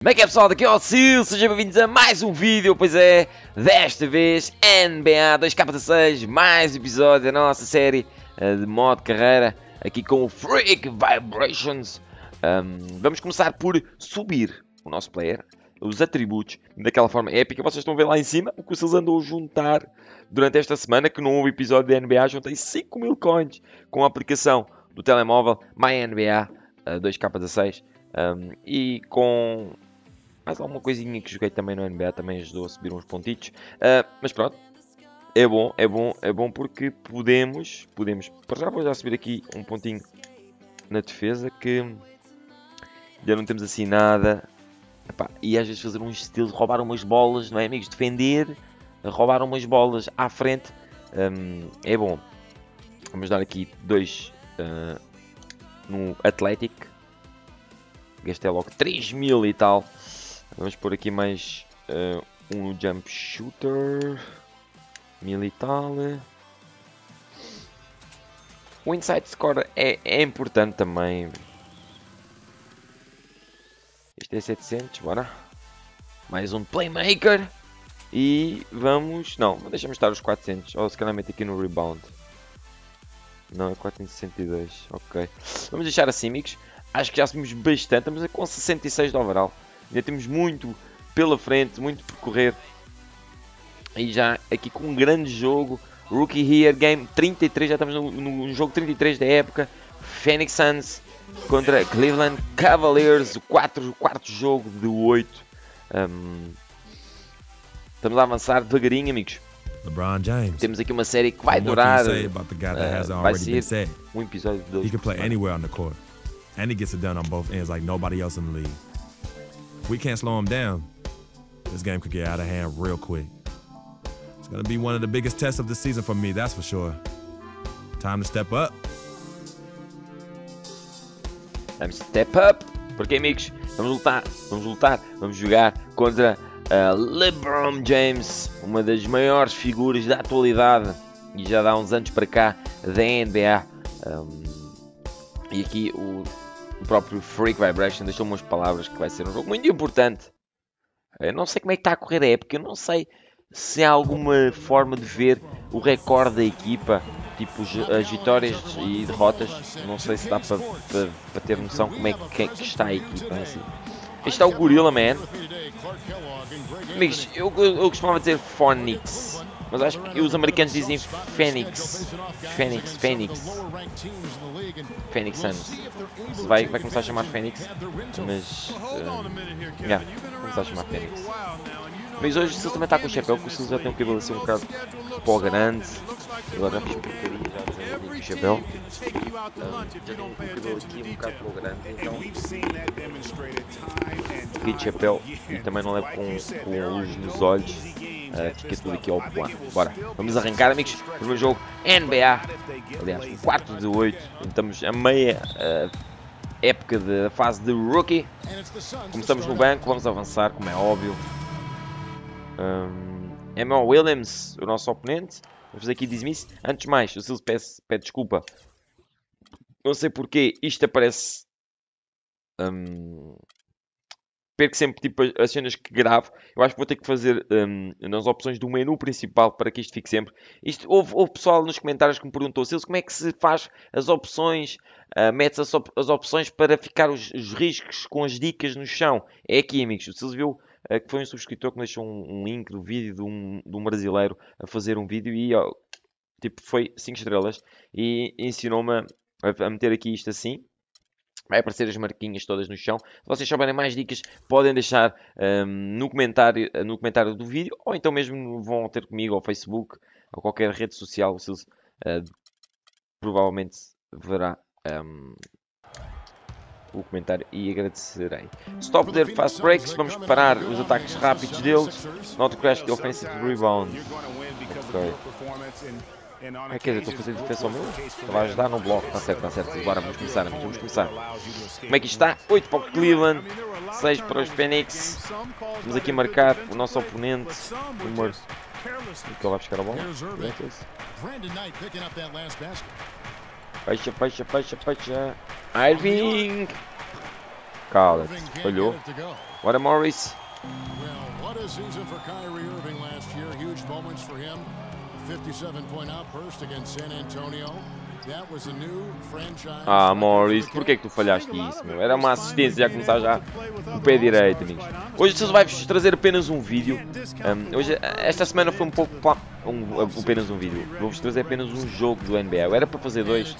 Como é que é pessoal, daqui é o Sil, sejam bem-vindos a mais um vídeo, pois é, desta vez NBA 2K6, mais episódio da nossa série uh, de modo carreira, aqui com o Freak Vibrations. Um, vamos começar por subir o nosso player, os atributos, daquela forma épica, vocês estão a ver lá em cima, o que o Sil andou a juntar durante esta semana, que não houve episódio de NBA, juntei 5 mil coins com a aplicação do telemóvel MyNBA uh, 2K16. Um, e com mais alguma coisinha que joguei também no NBA, também ajudou a subir uns pontitos. Uh, mas pronto, é bom, é bom, é bom porque podemos, podemos, para já vou já subir aqui um pontinho na defesa que ainda não temos assim nada. Epá, e às vezes fazer um estilo, roubar umas bolas, não é amigos? Defender, roubar umas bolas à frente, um, é bom. Vamos dar aqui dois uh, no Athletic. Gastei logo 3 mil e tal. Vamos pôr aqui mais uh, um jump shooter. Mil tal. O inside score é, é importante também. Este é 700, bora. Mais um playmaker. E vamos... Não, deixa-me estar os 400. Ou se calhar meto aqui no rebound. Não, é 462. Ok. Vamos deixar assim, amigos. Acho que já subimos bastante. Estamos com 66 de overall. Ainda temos muito pela frente, muito por correr. E já aqui com um grande jogo. Rookie Here Game 33, já estamos no, no jogo 33 da época. Phoenix Suns contra Cleveland Cavaliers, o, 4, o quarto jogo de 8. Um, estamos a avançar devagarinho, amigos. LeBron James. Temos aqui uma série que vai durar. Uh, vai ser um episódio de dois. He can play anywhere on the court. And he gets it done on both ends like nobody else in the league. If we can't slow him down, this game could get out of hand real quick. It's going to be one of the biggest tests of the season for me, that's for sure. Time to step up. Time to step up. Porque, amigos, vamos lutar, vamos lutar, vamos jogar contra uh, LeBron James, uma das maiores figuras da atualidade e já dá uns anos para cá da NBA. Um, e aqui o, o próprio Freak Vibration deixou umas palavras que vai ser um jogo muito importante. Eu não sei como é que está a correr a época, eu não sei se há alguma forma de ver o recorde da equipa, tipo as vitórias e derrotas. Não sei se dá para, ter noção como é que, que está a equipa assim. Este é o Gorilla Man. Amigos, eu, eu, eu costumava dizer Phonics. Mas acho que os americanos dizem Phoenix. Phoenix, Phoenix. Phoenix Suns. Vai, vai começar a chamar Phoenix. Mas. Um, yeah, começar a chamar Phoenix. Mas hoje o Sil também está com o chapéu, porque o Sil já tem um cabelo assim um bocado pó grande. Agora já fiz porcaria, já com o chapéu. Um, já tenho cabelo aqui um bocado pó grande, então. Fiquei de chapéu e também não levo com, com luz nos olhos. Uh, fica tudo aqui ao plano. Bora, vamos arrancar, amigos. Primeiro jogo NBA. Aliás, o quarto de 8. Estamos a meia uh, época da fase de rookie. Começamos no banco, vamos avançar, como é óbvio. Um, Emma Williams, o nosso oponente. Vamos aqui dismiss. Antes de mais, o Silvio pede, pede desculpa. Não sei porque isto aparece. Um, perco sempre tipo, as cenas que gravo. Eu acho que vou ter que fazer um, nas opções do menu principal para que isto fique sempre. Isto, houve, houve pessoal nos comentários que me perguntou Silvio, como é que se faz as opções, uh, metes as, op as, opções para ficar os, os, riscos com as dicas no chão. É aqui, amigos. O Silvio viu uh, que foi um subscritor que me deixou um, um, link do vídeo de um, de um brasileiro a fazer um vídeo e tipo, foi 5 estrelas e ensinou-me a, a meter aqui isto assim Vai aparecer as marquinhas todas no chão. Se vocês souberem mais dicas, podem deixar um, no, comentário, no comentário do vídeo. Ou então mesmo vão ter comigo ao Facebook ou qualquer rede social. Vocês, uh, provavelmente verá um, o comentário e agradecerei. Stop there fast breaks. Vamos parar os ataques rápidos deles. Not crash the offensive rebound. Okay. É, quer dizer, estou a fazer defesa ao meu? Estava a ajudar no bloco, está certo, está certo. Agora vamos começar, amigos, vamos começar. Como é que está? 8 para o Cleveland, 6 para os Phoenix. Vamos aqui marcar o nosso oponente, número... Que ele vai buscar a bola? Fecha, fecha, fecha, fecha. Irving! Cala-te. Falhou. Bora, Morris. Well, what a season for Kyrie Irving last year. Huge moments for him. A 57-point outburst against San Antonio. That was a new franchise. Ah, Morris, por que que tu falhaste isso, meu? Era uma assistência, já começar já o pé direito, amigos. Hoje vocês vai-vos trazer apenas um vídeo. Um, hoje, esta semana foi um pouco um, apenas um vídeo. Vou-vos trazer apenas um jogo do NBA. Eu era para fazer dois,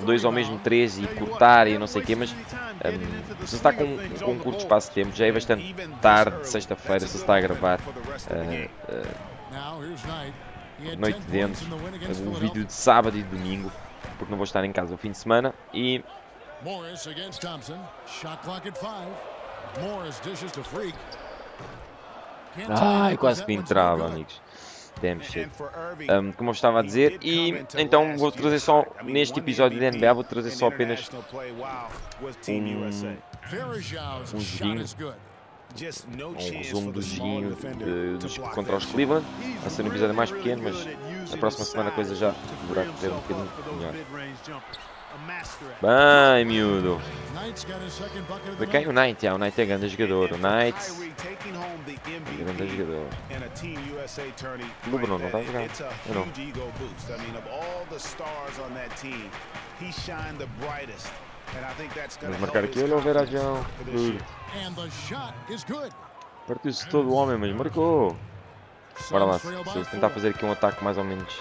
dois ao mesmo três e cortar e não sei o quê, mas um, se está com, com um curto espaço de tempo, já é bastante tarde, sexta-feira, se está a gravar. Uh, uh, noite dentro, um vídeo de sábado e domingo, porque não vou estar em casa o fim de semana e Morris against Thompson. Shot clock at five. Morris dishes to Freak. Ai, quase que entrava, amigos. Damn shit. Um, como eu estava a dizer, e então vou trazer só, neste episódio de NBA, vou trazer só apenas um, um joguinho um resumo do joguinho de, contra os Cleveland. Vai ser um episódio mais pequeno, mas na próxima semana a coisa já deverá correr um bocadinho melhor. Bem, miúdo. Foi quem? O Knight, é, o Knight é grande jogador. O Knight é grande jogador. O Bruno não está a jogar. Eu não. Vamos marcar aqui, olha o Verajão. Partiu-se todo o homem, mas marcou. Bora lá, se tentar fazer aqui um ataque mais ou menos.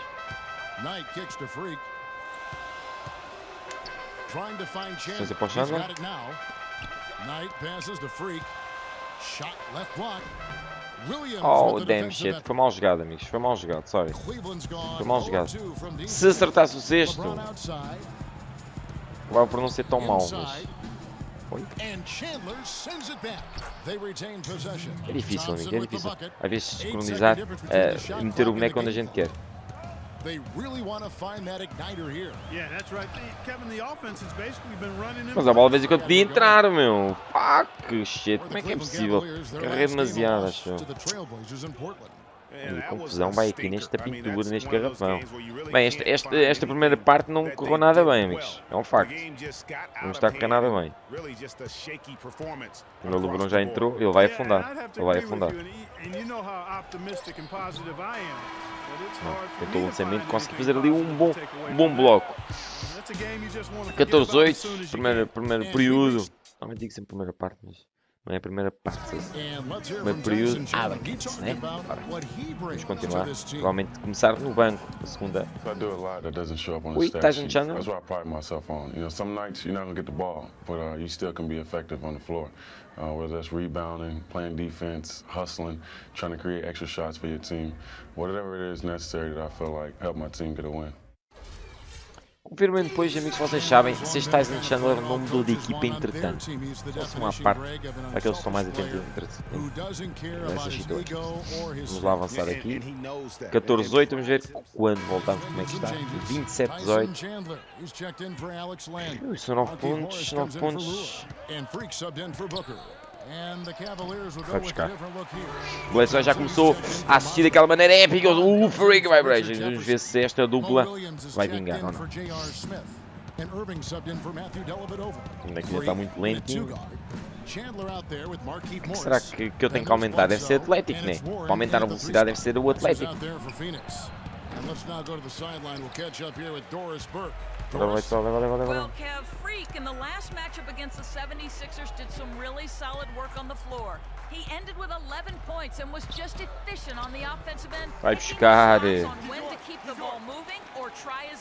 Fazer para o Chandler. Oh, damn shit. Foi mal jogado, amigos. Foi mal jogado, sorry. Foi mal jogado. Se acertasse o sexto, Acabava por não ser tão mal, mas... Oi? É difícil, amigo, é difícil. Às vezes sincronizar uh, e meter o boneco onde a gente quer. Mas a bola de vez em quando podia entrar, meu. Fuck, shit. Como é que é possível? Carreguei demasiado, acho. E confusão vai aqui nesta pintura, neste garrafão. Bem, esta, esta, esta primeira parte não correu nada bem, amigos. É um facto. Não está a correr nada bem. O LeBron já entrou, ele vai afundar. Ele vai afundar. Não, tentou o lançamento, consegui fazer ali um bom, um bom bloco. 14-8, primeiro, primeiro período. Não digo sempre primeira parte, mas... Não é a primeira parte. Primeiro período. Ah, né? Bora. Vamos continuar. Provavelmente começar no banco. A segunda. Ui, estás no channel? That's what I pride myself on. You know, some nights you're not gonna get the ball, but uh, you still can be effective on the floor. Uh, whether that's rebounding, playing defense, hustling, trying to create extra shots for your team, whatever it is necessary that I feel like help my team get a win. Confirmem depois, amigos, se vocês sabem, se este Tyson Chandler não mudou de equipa entretanto. Só uma parte para aqueles que estão mais atentos nessas situações. Vamos lá avançar aqui. 14-8, vamos ver quando voltamos como é que está. 27-18. São 9 pontos, 9 pontos. Vai buscar. O Bledsoe já começou a assistir daquela maneira épica. O Freak Vibration. Vamos ver se esta dupla vai vingar ou não. Ainda que já está muito lentinho. O que será que, que eu tenho que aumentar? Deve ser Atlético, né? Para aumentar a velocidade deve ser o Atlético. Vai buscar.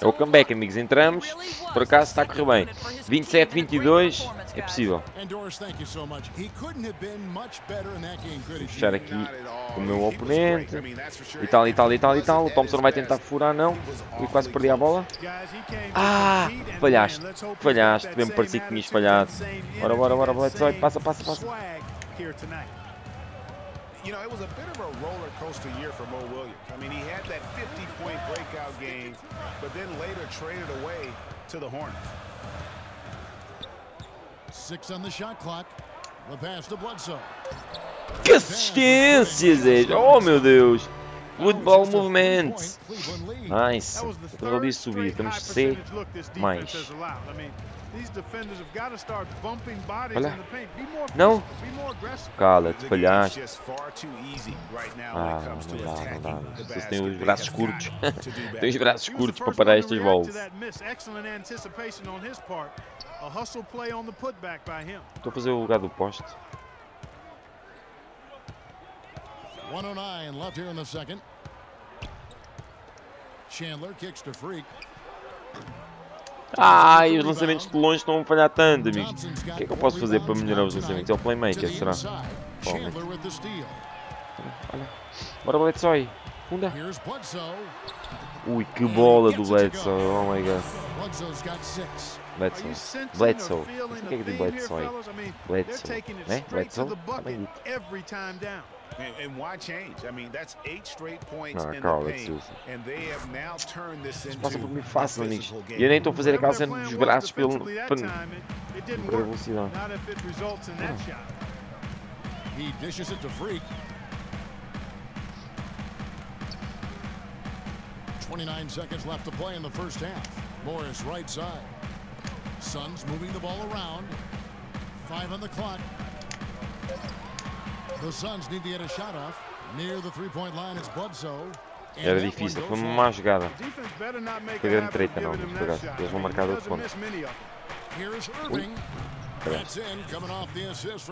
É o comeback, amigos. Entramos. Por acaso está a correr bem. 27, 22. É possível. Vou fechar aqui o meu oponente. E tal, e tal, e tal. O Thompson não vai tentar furar, não. E quase perdi a bola. Ah, Falhaste. Falhaste. Bem me parecia que tinhas falhado. Bora, bora, bora. Bora, passa, passa, passa. you know, it was a bit of a roller coaster year for Mo Williams. I mean, he had that 50-point breakout game, but then later traded away to the Hornets. Six on the shot clock. The pass to Bledsoe. Que assistências, Oh, meu Deus. Good ball movement. Nice. Estamos ali a subir. Estamos C mais. Olha. Não. Cala-te, falhaste. Ah, não dá, não dá. Vocês têm os braços curtos. têm os braços curtos para parar estas bolas. Estou a fazer o lugar do poste. 109 left here in the second. Chandler kicks to Freak. Ai, os lançamentos de longe estão a falhar tanto, amigos. O que é que eu posso fazer para melhorar os lançamentos? É o playmaker, será? Steal. Olha. Bora, Bledsoe. Funda. Ui, que bola do Bledsoe. Oh my god. Bledsoe. Bledsoe. O que é que diz Bledsoe. Bledsoe. Né? Bledsoe? Tá bem dito. And, and why change? I mean, that's eight straight points Ah, in Carl, the paint, and they have now turned this into Passa por mim a fácil, amigos. physical E game. eu nem estou a fazer aquela cena dos braços pelo, Defensively para, it- it didn't para a work. velocidade. Not if it results in that shot. He dishes it to Freak. 29 seconds left to play in the first half. Morris right side. Suns moving the ball around. Five on the clock. Era difícil, foi uma off. má jogada. Foi a grande treta, não, por acaso. Eles vão marcar outro ponto.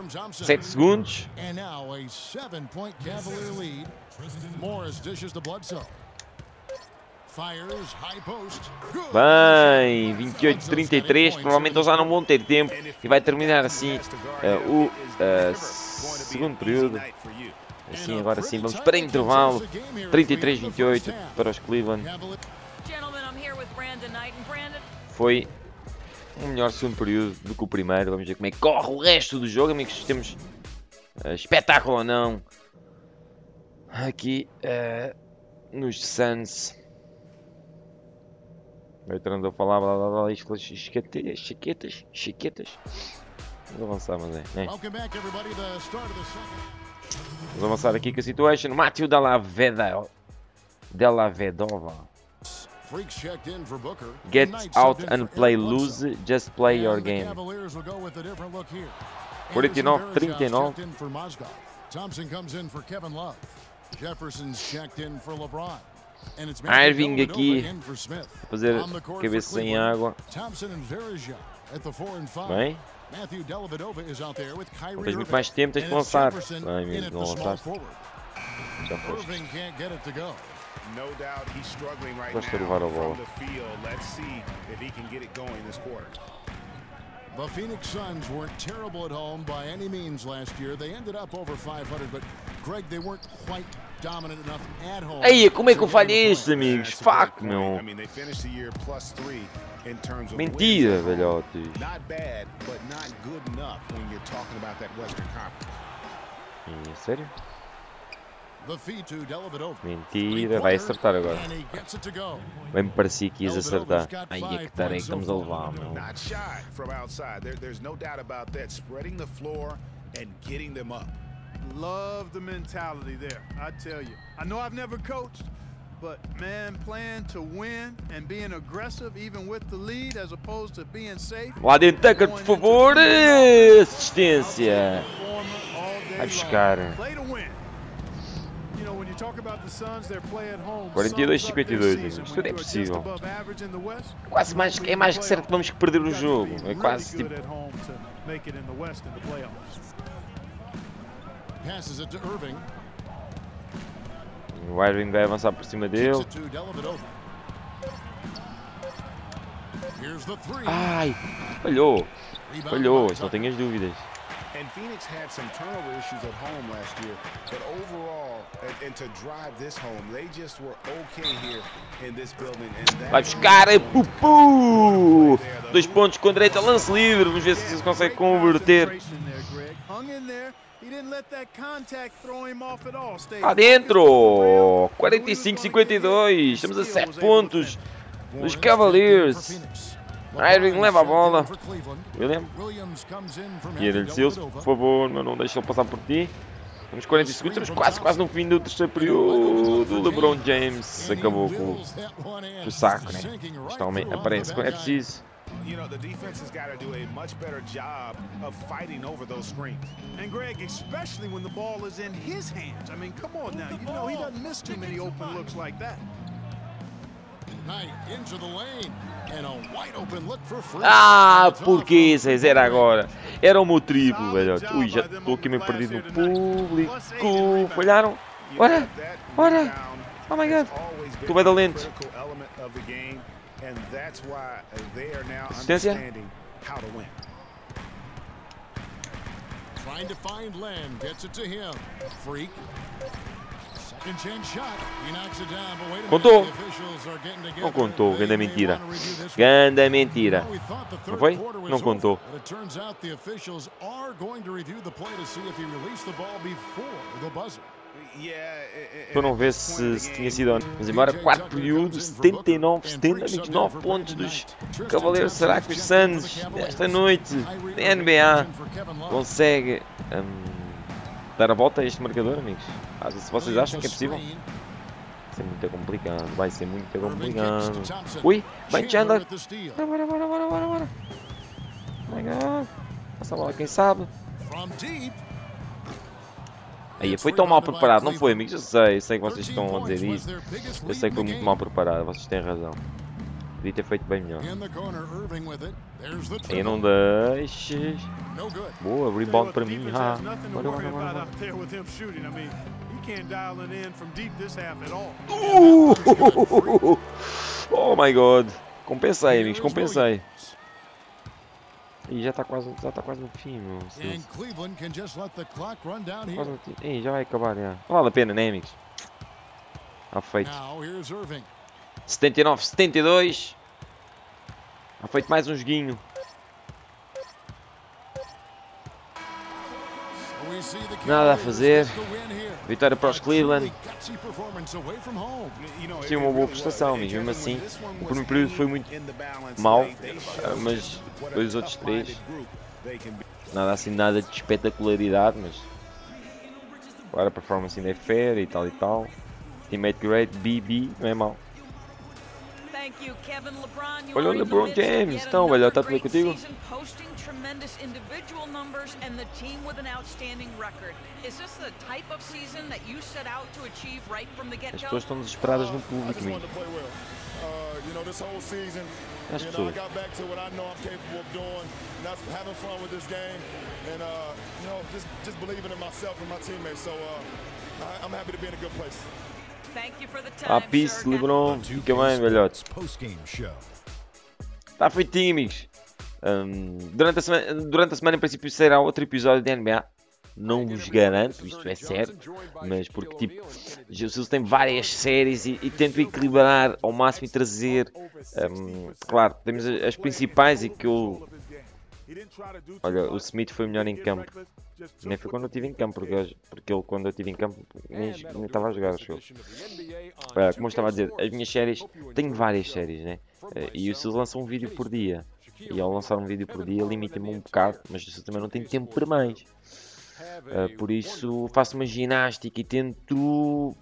Thompson. 7 segundos. And now a seven-point Cavalier lead. Morris dishes to Bledsoe. Fires, high post. Good. Bem, 28-33. Provavelmente eles já não vão ter tempo. E vai terminar assim eh, o eh, segundo período. Assim, agora sim, vamos para intervalo. 33-28 para os Cleveland. Foi um melhor segundo período do que o primeiro. Vamos ver como é que corre o resto do jogo, amigos. Temos eh, espetáculo ou não. Aqui eh, nos Suns. Vai entrando a falar, blá blá blá, isto, chiquetas, chiquetas, chiquetas. Vamos avançar, mas é. né? Vamos avançar aqui com a situation. Matthew Della Vedova. Get out and play loose. Just play your game. Cavaliers will go with a different look here. 49, Anderson Varejão's 39. checked in for Mozgov. Thompson comes in for Kevin Love. Jefferson's checked in for LeBron. Irving aqui. Fazer cabeça em Cleveland, água. Bem. Matthew Dellavedova is out there with Kyrie Não tens muito Irving. mais tempo, tens que lançar. Ai, mesmo, não the small lançaste. forward. Já foste. Irving can't get it to go. No doubt he's struggling right Gosto de now levar a bola. The Phoenix Suns weren't terrible at home by any means last year. They ended up over 500, but Greg, they weren't quite dominant enough at home. Aí, como é que eu falei isso, amigos? Fuck, meu. Mentira, velhote. Sério? Mentira, vai acertar agora. Bem me parecia que ias acertar. Ai, é que tarefa que estamos a levar, meu. Not shy from outside. There, there's no doubt about that. Spreading the floor and getting them up. Love the mentality there. I tell you. I know I've never coached, but man, playing to win and being aggressive even with the lead as opposed to being safe. Lá dentro, Tucker, por favor. Assistência. Vai buscar. 42, sums up their 52, season. isto When é possível. West, Quase mais, é mais que certo que vamos perder o jogo. É quase tipo. O Irving vai avançar por cima dele. Ai, falhou. Falhou, isso não Tucker. tenhas dúvidas. And Phoenix had some turnover issues at home last year, but overall, and, and to drive this home, they just were okay here in this building. And that Vai buscar, é pupu! Dois pontos com direito a lance livre. Vamos ver se se consegue converter. Concentration there, Greg. Hung in there. He didn't let that contact throw him off at all. Stayed Lá focused dentro! on the rail. 45-52. Estamos a 7 pontos dos Cavaliers. Irving leva a bola. William, Williams comes in from tira-lhe Seals, por favor, mas não deixa ele passar por ti. Temos 40 segundos, estamos quase, quase no fim do terceiro período. O LeBron James acabou com o saco, né? Este homem aparece quando é preciso. You know, the defense has got to do a much better job of fighting over those screens. And Greg, especially when the ball is in his hands. I mean, come on now. You know he doesn't miss too many open looks like that. Ah, por que 6-0 agora? Era o meu triplo, velhote. Ui, já estou aqui meio perdido no público. Falharam. Ora, ora. Oh my God. Estou bem da now Assistência. Trying to find Len. Gets it to him. Freak. Second chance shot. He knocks it down, but wait a minute. Não contou, They grande may mentira. Grande mentira. Thought the Não foi? Não contou. But it turns out the officials are going to review the play to see if he released the ball before the buzzer. Yeah, a- a- Para não ver in se, se tinha sido ontem. Mas embora, quarto período, 79, 70, amigos, 9 pontos dos Cavaleiros. Será que os Suns, esta noite, da NBA, consegue hum, dar a volta a este marcador, amigos? Ah, Se vocês acham que é possível? Vai ser muito complicado, vai ser muito complicado. Ui, bem Chandler. Bora, bora, bora, bora, bora, bora. Oh my God. Passa a bola, quem sabe? Aí, foi tão mal preparado, não foi, amigos? Eu sei, eu sei que vocês estão a dizer isso. Eu sei que foi muito mal preparado, vocês têm razão. Podia ter feito bem melhor. Aí não deixes. Boa, rebound para mim. Ah, bora, bora, bora, bora. Can't dial it in from deep this half at all. Uh! Oh my god. Compensei, amigos, compensei. Ih, já está quase, já tá quase no fim, meu. And Silas. Cleveland can just let the clock run down Quase here. no fim. Ih, já vai acabar, já. Não vale a pena, né, amigos? Está feito. Now here's Irving. 79, 72. Está feito mais um joguinho. Nada a fazer. Vitória para os Cleveland. it uma boa prestação, amigos. Mesmo assim, o primeiro período foi muito showed mas os outros três. Nada assim, nada de espetacularidade, mas. Agora a performance ainda é fair e tal e tal. Teammate great, BB, não é mau. Olha o LeBron James. Então, velho, tá tudo contigo? tremendous individual numbers and the team with an outstanding record. Is this the type of season that you set out to achieve right from the As get-go? pessoas estão desesperadas no público, well. Uh, you know, this whole season, As you know, pessoas. I got back to what I know I'm capable of doing, and that's having fun with this game, and uh, you know, just just believing in myself and my teammates. So uh, I, I'm happy to be in a good place. Thank you for the Ah, time, peace. LeBron. Fica bem, velhote. Post-game show. Está feitinho, amigos. Hum, durante, a semana, durante a semana, em princípio, será outro episódio de NBA. Não vos garanto, isto é certo, mas porque tipo, Jesus tem várias séries e, e tento equilibrar ao máximo e trazer, hum, claro, temos as, as principais e que eu, olha, o Smith foi melhor em campo, nem foi quando eu estive em campo, porque, porque ele quando eu estive em campo nem, nem estava a jogar, acho eu. Ah, como eu estava a dizer, as minhas séries, tenho várias séries, né? Ah, e o Sil lança um vídeo por dia. E ao lançar um vídeo por dia limita-me um bocado, mas eu também não tenho tempo para mais. Ah, por isso faço uma ginástica e tento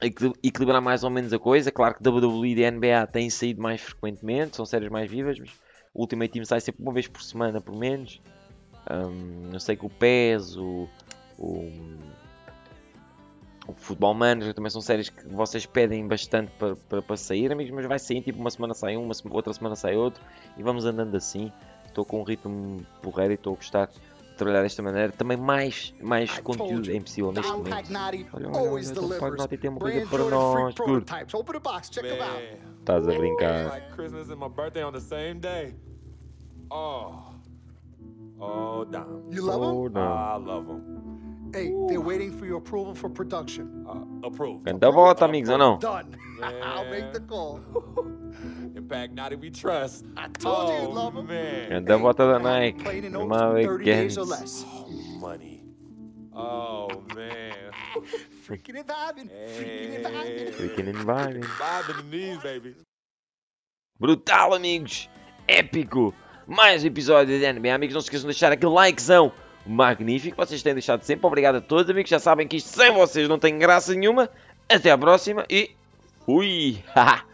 equil- equilibrar mais ou menos a coisa. Claro que WWE e NBA têm saído mais frequentemente, são séries mais vivas, mas o Ultimate Team sai sempre uma vez por semana, por menos. Ahm, eu sei que o PES, o, o, o Futebol Manager também são séries que vocês pedem bastante para, para, para sair, amigos, mas vai sair, tipo uma semana sai um, uma outra semana sai outro e vamos andando assim. Estou com um ritmo porreiro e estou a gostar trabalhar desta maneira. Também mais, mais conteúdo é impossível neste momento. Olha, olha, olha, delivers. Pagnati tem uma coisa para nós. Estás a brincar. Oh. Oh, damn. You love Oh. I love them. Hey, they're waiting for your approval for production. Uh, approved. Canta a volta, amigos, ou não? Done. I'll make the call. In fact, not if we trust. I told you oh, you'd love them. man. Volta da Nike. Uma over 30 days or vez. less. Money. Oh, man. Freaking and vibing. Freaking and vibing. Freaking and vibing. Vibing the knees, baby. Brutal, amigos! Épico! Mais um episódio de NBA. Amigos, não se esqueçam de deixar aquele likezão magnífico. Vocês têm deixado sempre. Obrigado a todos, amigos. Já sabem que isto sem vocês não tem graça nenhuma. Até à próxima e fui!